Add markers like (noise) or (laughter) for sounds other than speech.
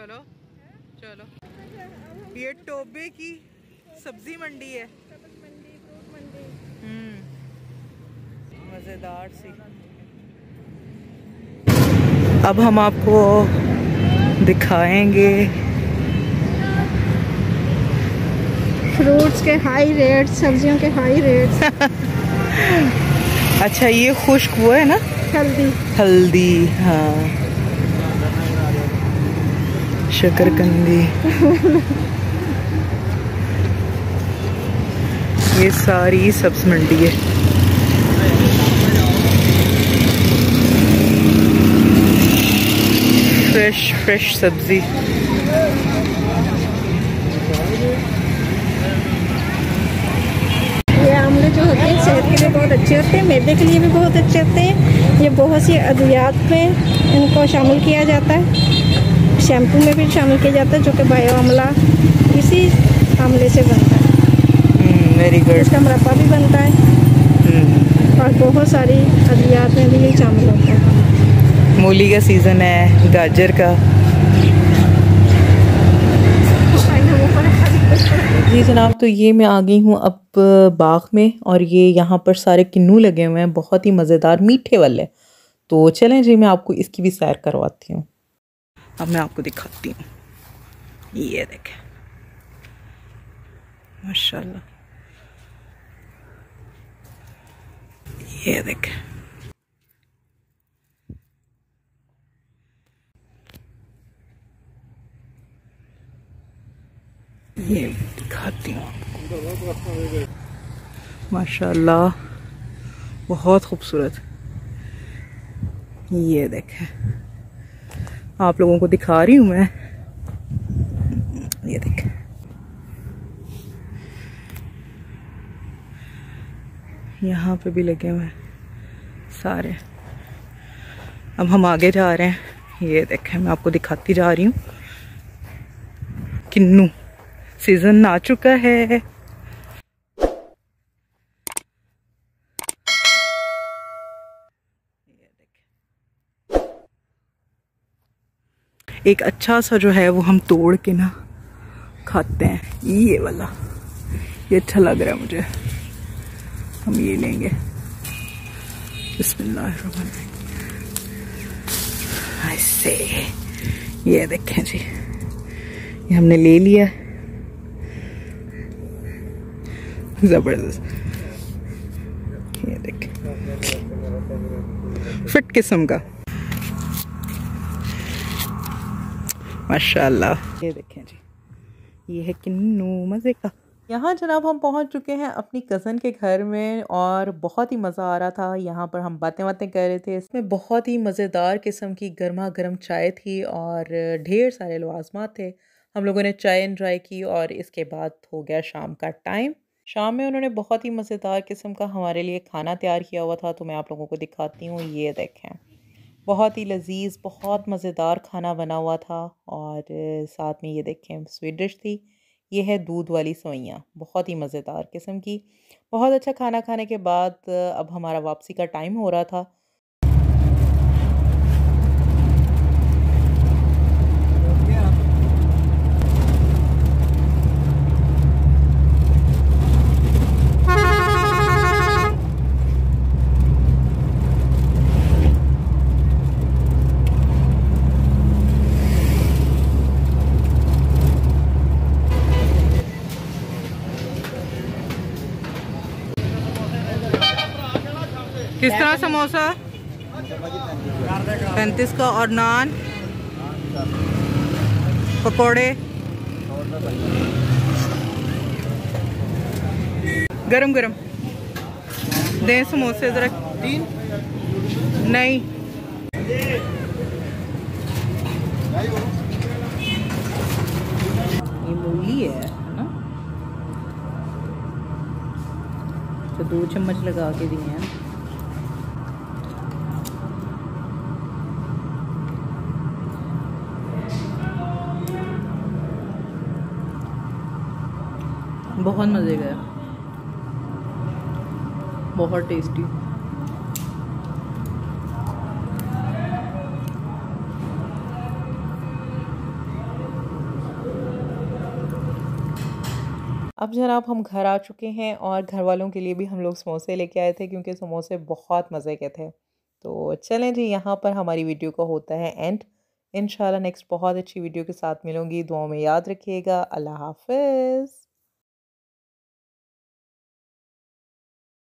चलो चलो। ये टोबे की सब्ज़ी मंडी है। हम्म। मज़ेदार सी। अब हम आपको दिखाएँगे। फ्रूट्स के हाई रेट सब्जियों के हाई रेट (laughs) अच्छा ये खुश्क वो है ना? हल्दी। हल्दी हाँ। शकरकंदी ये सारी सब्ज मंडी है। फ्रेश फ्रेश सब्ज़ी। जो होते हैं, सेहत के लिए बहुत अच्छे होते हैं, मैदे के लिए भी बहुत अच्छे होते हैं। ये बहुत सी अद्वियात में इनको शामिल किया जाता है। शैम्पू में भी शामिल किया जाता है जो कि बायो आमला इसी आमले से बनता है। वेरी गुड इसका मुरब्बा भी बनता है। और बहुत सारी अद्वियात में भी ये शामिल होता है। मूली का सीज़न है गाजर का। जी जनाब तो ये मैं आ गई हूँ अब बाग में और ये यहाँ पर सारे किन्नू लगे हुए हैं बहुत ही मज़ेदार मीठे वाले। तो चलें जी मैं आपको इसकी भी सैर करवाती हूँ। अब मैं आपको दिखाती हूँ। ये देखें। माशाल्लाह। ये देखें। ये दिखाती हूँ माशाल्लाह। बहुत खूबसूरत। ये देखें। आप लोगों को दिखा रही हूँ मैं। ये देख। यहाँ पे भी लगे हुए सारे। अब हम आगे जा रहे हैं। ये देखें, मैं आपको दिखाती जा रही हूँ। किन्नू। सीज़न आ चुका है। एक अच्छा सा जो है वो हम तोड़ के ना खाते हैं। ये वाला। ये अच्छा लग रहा है मुझे। हम ये लेंगे। ऐसे ये देखें जी। ये हमने ले लिया। ज़बरदस्त। ये देखें। फिट किस्म का। माशाल्लाह। ये देखें जी ये है किन्नू मज़े का। यहाँ जनाब हम पहुँच चुके हैं अपनी कज़न के घर में और बहुत ही मज़ा आ रहा था। यहाँ पर हम बातें बातें कर रहे थे। इसमें बहुत ही मज़ेदार किस्म की गर्मा गर्म चाय थी और ढेर सारे लवाजमात थे। हम लोगों ने चाय इंजॉय की और इसके बाद हो गया शाम का टाइम शाम में उन्होंने बहुत ही मज़ेदार किस्म का हमारे लिए खाना तैयार किया हुआ था। तो मैं आप लोगों को दिखाती हूँ ये देखें। बहुत ही लजीज, बहुत मज़ेदार खाना बना हुआ था और साथ में ये देखें स्वीट डिश थी। ये है दूध वाली सोइयाँ, बहुत ही मज़ेदार किस्म की। बहुत अच्छा खाना खाने के बाद अब हमारा वापसी का टाइम हो रहा था। किस तरह समोसा? पैंतीस का और नान? पकोड़े? गरम गरम। दें समोसे ज़रा। तीन? नहीं। ये मूली है ना? तो दो चम्मच लगा के दिए हैं। बहुत मज़े का है। बहुत टेस्टी अब जनाब हम घर आ चुके हैं और घर वालों के लिए भी हम लोग समोसे लेके आए थे क्योंकि समोसे बहुत मज़े के थे। तो चलें जी, यहाँ पर हमारी वीडियो का होता है एंड इन नेक्स्ट बहुत अच्छी वीडियो के साथ मिलूँगी। दुआओं में याद रखिएगा। अल्लाह हाफिज़।